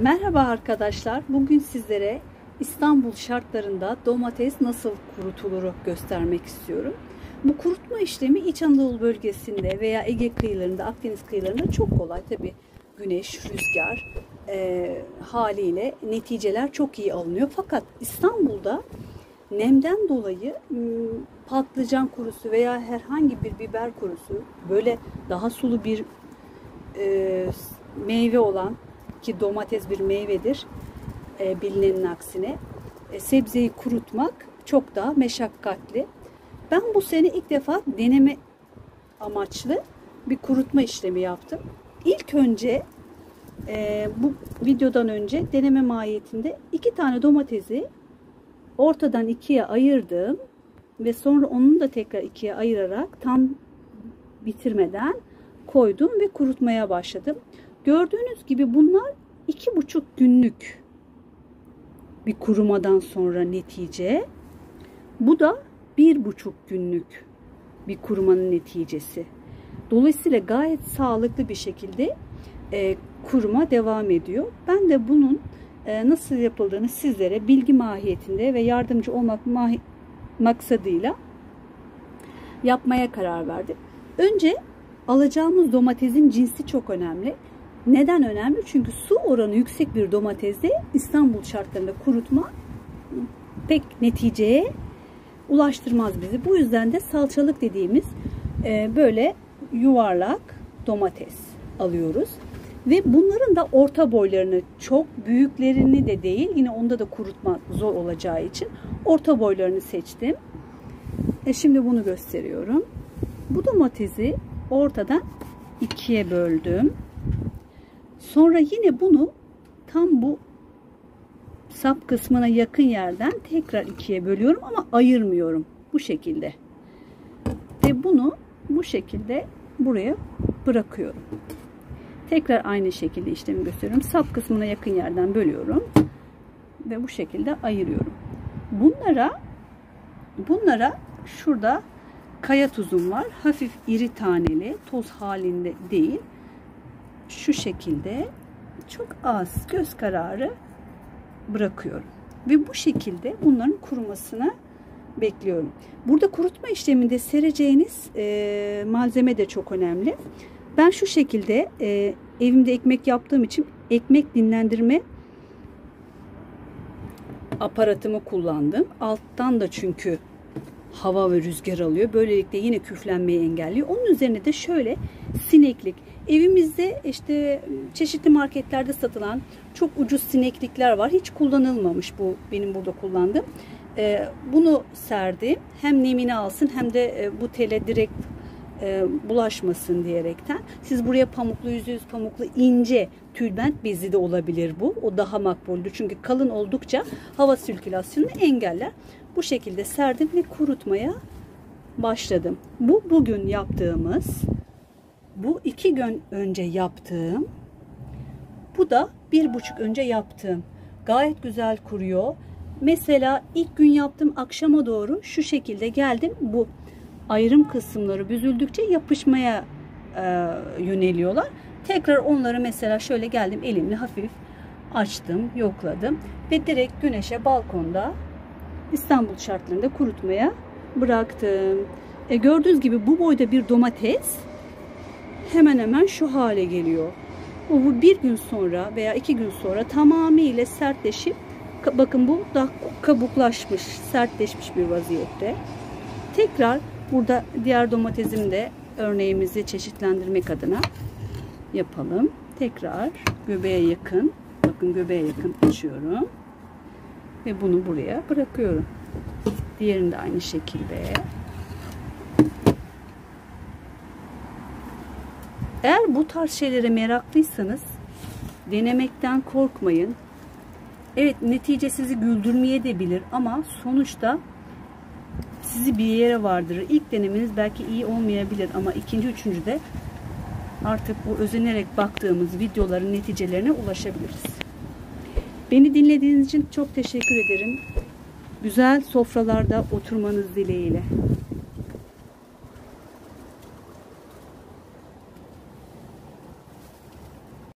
Merhaba arkadaşlar. Bugün sizlere İstanbul şartlarında domates nasıl kurutulur göstermek istiyorum. Bu kurutma işlemi İç Anadolu bölgesinde veya Ege kıyılarında, Akdeniz kıyılarında çok kolay. Tabi güneş, rüzgar e, haliyle neticeler çok iyi alınıyor. Fakat İstanbul'da nemden dolayı patlıcan kurusu veya herhangi bir biber kurusu böyle daha sulu bir e, meyve olan ki domates bir meyvedir e, bilinenin aksine e, sebzeyi kurutmak çok daha meşakkatli. Ben bu sene ilk defa deneme amaçlı bir kurutma işlemi yaptım. İlk önce e, bu videodan önce deneme mahiyetinde iki tane domatesi ortadan ikiye ayırdım ve sonra onu da tekrar ikiye ayırarak tam bitirmeden koydum ve kurutmaya başladım. Gördüğünüz gibi bunlar iki buçuk günlük bir kurumadan sonra netice. Bu da bir buçuk günlük bir kurumanın neticesi. Dolayısıyla gayet sağlıklı bir şekilde e, kuruma devam ediyor. Ben de bunun e, nasıl yapıldığını sizlere bilgi mahiyetinde ve yardımcı olmak mahi maksadıyla yapmaya karar verdim. Önce alacağımız domatesin cinsi çok önemli. Neden önemli? Çünkü su oranı yüksek bir domatesde İstanbul şartlarında kurutma pek neticeye ulaştırmaz bizi. Bu yüzden de salçalık dediğimiz e, böyle yuvarlak domates alıyoruz. Ve bunların da orta boylarını çok büyüklerini de değil yine onda da kurutma zor olacağı için orta boylarını seçtim. E şimdi bunu gösteriyorum. Bu domatesi ortadan ikiye böldüm. Sonra yine bunu tam bu sap kısmına yakın yerden tekrar ikiye bölüyorum ama ayırmıyorum. Bu şekilde. Ve bunu bu şekilde buraya bırakıyorum. Tekrar aynı şekilde işlemi gösteriyorum. Sap kısmına yakın yerden bölüyorum. Ve bu şekilde ayırıyorum. Bunlara bunlara şurada kaya tuzum var. Hafif iri taneli, toz halinde değil şu şekilde çok az göz kararı bırakıyorum. Ve bu şekilde bunların kurumasını bekliyorum. Burada kurutma işleminde sereceğiniz e, malzeme de çok önemli. Ben şu şekilde e, evimde ekmek yaptığım için ekmek dinlendirme aparatımı kullandım. Alttan da çünkü hava ve rüzgar alıyor. Böylelikle yine küflenmeyi engelliyor. Onun üzerine de şöyle sineklik. Evimizde işte çeşitli marketlerde satılan çok ucuz sineklikler var. Hiç kullanılmamış bu benim burada kullandığım. Ee, bunu serdim. Hem nemini alsın hem de e, bu tele direkt e, bulaşmasın diyerekten. Siz buraya pamuklu, yüzde yüz pamuklu ince tülbent bezi de olabilir bu. O daha makbuldür. Çünkü kalın oldukça hava sirkülasyonunu engeller. Bu şekilde serdim ve kurutmaya başladım. Bu bugün yaptığımız, bu iki gün önce yaptığım, bu da bir buçuk önce yaptığım. Gayet güzel kuruyor. Mesela ilk gün yaptım akşama doğru şu şekilde geldim. Bu ayrım kısımları büzüldükçe yapışmaya e, yöneliyorlar. Tekrar onları mesela şöyle geldim elimle hafif açtım, yokladım ve direkt güneşe balkonda İstanbul şartlarında kurutmaya bıraktım. E, gördüğünüz gibi bu boyda bir domates hemen hemen şu hale geliyor. Bu bir gün sonra veya iki gün sonra tamamıyla sertleşip bakın bu da kabuklaşmış, sertleşmiş bir vaziyette. Tekrar burada diğer domatesim de örneğimizi çeşitlendirmek adına yapalım. Tekrar göbeğe yakın, bakın göbeğe yakın açıyorum. Ve bunu buraya bırakıyorum. Diğerini de aynı şekilde. Eğer bu tarz şeylere meraklıysanız denemekten korkmayın. Evet netice sizi güldürmeye de bilir ama sonuçta sizi bir yere vardırır. İlk denemeniz belki iyi olmayabilir ama ikinci, üçüncü de artık bu özenerek baktığımız videoların neticelerine ulaşabiliriz. Beni dinlediğiniz için çok teşekkür ederim. Güzel sofralarda oturmanız dileğiyle.